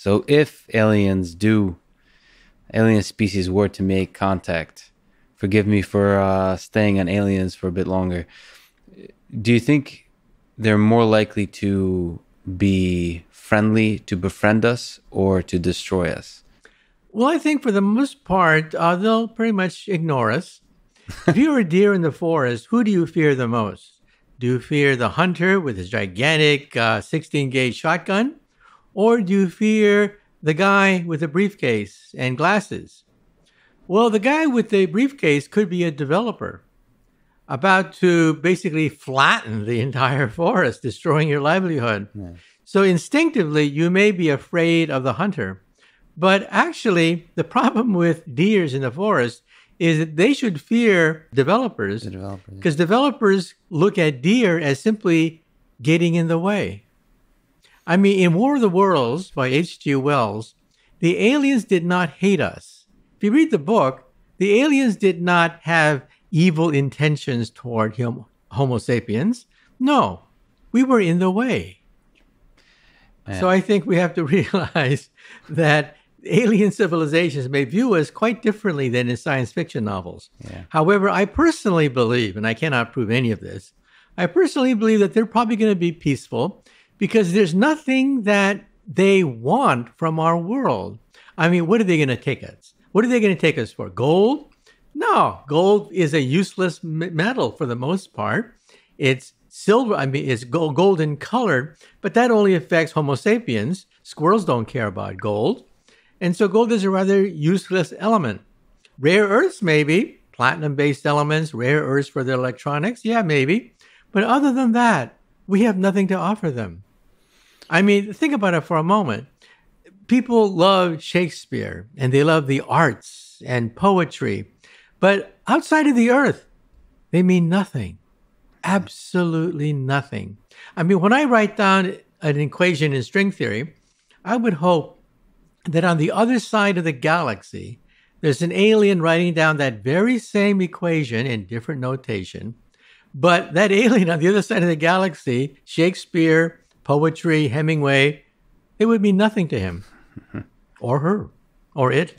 So if aliens do, alien species were to make contact, forgive me for uh, staying on aliens for a bit longer. Do you think they're more likely to be friendly, to befriend us, or to destroy us? Well, I think for the most part, uh, they'll pretty much ignore us. if you're a deer in the forest, who do you fear the most? Do you fear the hunter with his gigantic uh, 16 gauge shotgun? Or do you fear the guy with a briefcase and glasses? Well, the guy with the briefcase could be a developer about to basically flatten the entire forest, destroying your livelihood. Yeah. So instinctively, you may be afraid of the hunter. But actually, the problem with deers in the forest is that they should fear developers because developers. developers look at deer as simply getting in the way. I mean, in War of the Worlds by H.G. Wells, the aliens did not hate us. If you read the book, the aliens did not have evil intentions toward Homo sapiens. No, we were in the way. Man. So I think we have to realize that alien civilizations may view us quite differently than in science fiction novels. Yeah. However, I personally believe, and I cannot prove any of this, I personally believe that they're probably going to be peaceful because there's nothing that they want from our world. I mean, what are they going to take us? What are they going to take us for? Gold? No, gold is a useless metal for the most part. It's silver, I mean, it's gold, golden colored, but that only affects Homo sapiens. Squirrels don't care about gold. And so gold is a rather useless element. Rare earths, maybe. Platinum based elements, rare earths for their electronics, yeah, maybe. But other than that, we have nothing to offer them. I mean, think about it for a moment. People love Shakespeare and they love the arts and poetry, but outside of the earth, they mean nothing. Absolutely nothing. I mean, when I write down an equation in string theory, I would hope that on the other side of the galaxy, there's an alien writing down that very same equation in different notation. But that alien on the other side of the galaxy, Shakespeare, poetry, Hemingway, it would mean nothing to him or her or it.